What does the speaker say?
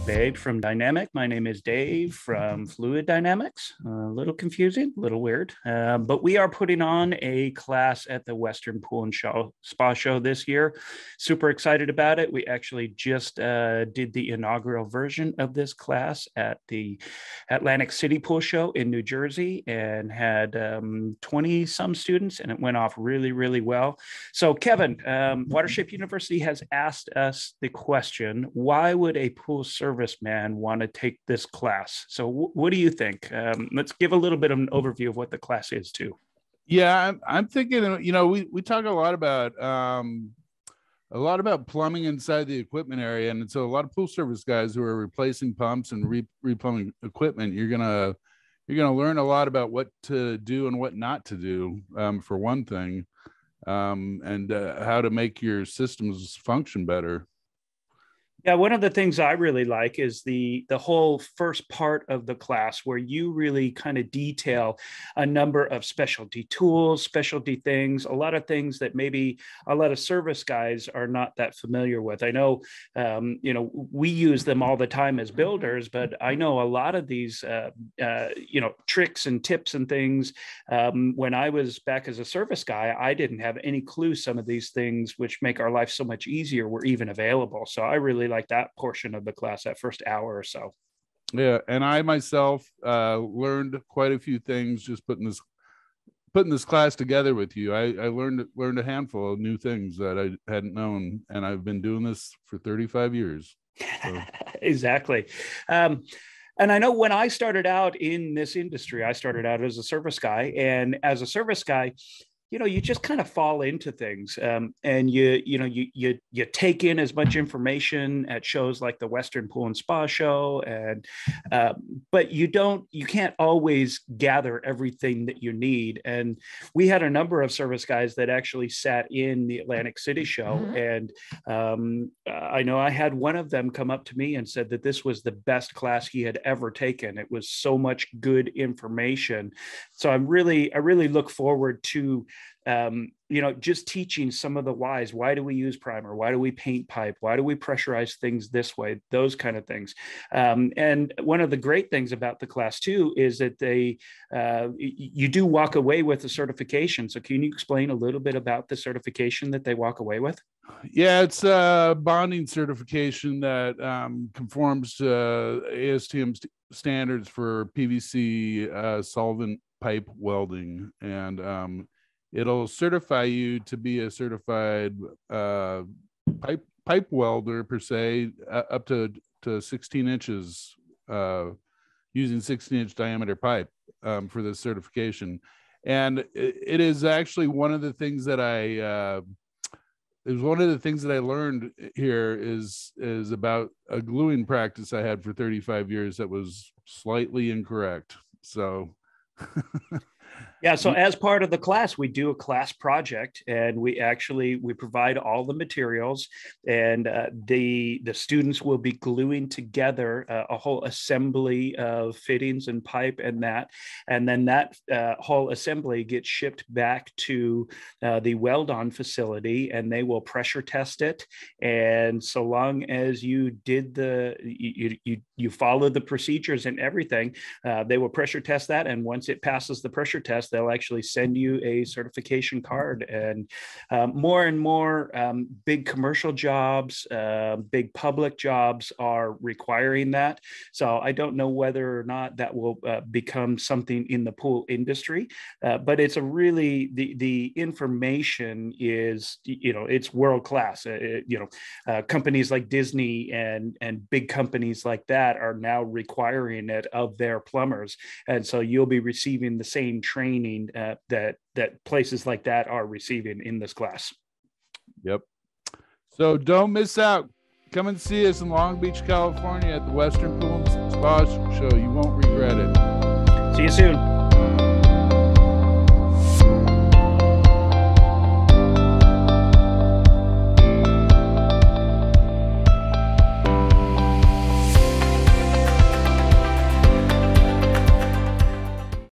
Dave from Dynamic. My name is Dave from Fluid Dynamics. A little confusing, a little weird, uh, but we are putting on a class at the Western Pool and Show, Spa Show this year. Super excited about it. We actually just uh, did the inaugural version of this class at the Atlantic City Pool Show in New Jersey and had 20 um, some students, and it went off really, really well. So, Kevin, um, Watershape University has asked us the question why would a pool serviceman want to take this class? So, w- what do you think? Um, let's give a little bit of an overview of what the class is, too. Yeah, I'm, I'm thinking, you know, we, we talk a lot about um, a lot about plumbing inside the equipment area. And so a lot of pool service guys who are replacing pumps and re, replumbing equipment, you're gonna you're gonna learn a lot about what to do and what not to do, um, for one thing, um, and uh, how to make your systems function better. Yeah, one of the things I really like is the the whole first part of the class where you really kind of detail a number of specialty tools, specialty things, a lot of things that maybe a lot of service guys are not that familiar with. I know, um, you know, we use them all the time as builders, but I know a lot of these, uh, uh, you know, tricks and tips and things. Um, when I was back as a service guy, I didn't have any clue some of these things, which make our life so much easier, were even available. So I really like that portion of the class, that first hour or so. Yeah, and I myself uh, learned quite a few things just putting this putting this class together with you. I, I learned learned a handful of new things that I hadn't known, and I've been doing this for 35 years. So. exactly. Um, and I know when I started out in this industry, I started out as a service guy, and as a service guy, you know you just kind of fall into things um, and you you know you you you take in as much information at shows like the western pool and spa show and uh, but you don't you can't always gather everything that you need and we had a number of service guys that actually sat in the atlantic city show mm-hmm. and um, i know i had one of them come up to me and said that this was the best class he had ever taken it was so much good information so i'm really i really look forward to um, you know, just teaching some of the whys. Why do we use primer? Why do we paint pipe? Why do we pressurize things this way? Those kind of things. Um, and one of the great things about the class too is that they, uh, you do walk away with a certification. So can you explain a little bit about the certification that they walk away with? Yeah, it's a bonding certification that um, conforms to ASTM st- standards for PVC uh, solvent pipe welding and um, it'll certify you to be a certified uh, pipe pipe welder per se uh, up to to 16 inches uh, using 16 inch diameter pipe um, for this certification and it, it is actually one of the things that i uh, is one of the things that I learned here is is about a gluing practice I had for 35 years that was slightly incorrect. So Yeah, so as part of the class, we do a class project, and we actually we provide all the materials, and uh, the the students will be gluing together uh, a whole assembly of fittings and pipe and that, and then that uh, whole assembly gets shipped back to uh, the weld-on facility, and they will pressure test it. And so long as you did the you you you followed the procedures and everything, uh, they will pressure test that, and once it passes the pressure test they'll actually send you a certification card. And um, more and more um, big commercial jobs, uh, big public jobs are requiring that. So I don't know whether or not that will uh, become something in the pool industry, uh, but it's a really the the information is you know it's world class. Uh, you know, uh, companies like Disney and and big companies like that are now requiring it of their plumbers, and so you'll be receiving the same training training uh, that that places like that are receiving in this class. Yep. So don't miss out. Come and see us in Long Beach, California at the Western Pool Spa Show. You won't regret it. See you soon.